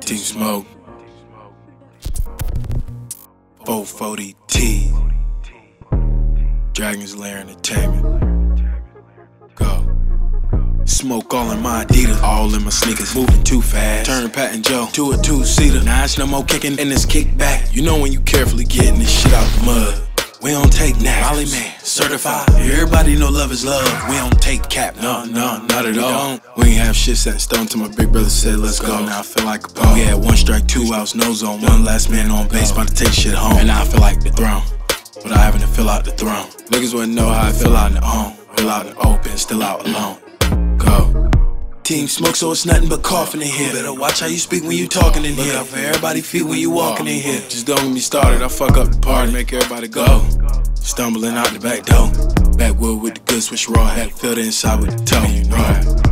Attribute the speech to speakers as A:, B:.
A: Team Smoke. 440 T. Dragon's Lair Entertainment. Go. Smoke all in my Adidas, all in my sneakers. Moving too fast. Turn Pat and Joe to a two seater. Now it's no more kicking in this kickback. You know when you carefully getting this shit out the mud. We don't take naps. Molly man, certified. Everybody know love is love. We don't take cap. No, no, not at all. We ain't have shit set in stone till my big brother said, let's go. Now I feel like a pro. We had one strike, two outs, no zone. One last man on base, about to take shit home. And now I feel like the throne. But I having to fill out the throne. Niggas wouldn't know how I feel out in the home. Feel out in the open, still out alone. Go. Team smoke, so it's nothing but coughing in here. Better watch how you speak when you talking in here. Look out for everybody feet when you walking in here. Just don't get me started, I fuck up the party, make everybody go. Stumbling out the back door. Backwood with the good switch raw hat, filled inside with the toe. You know.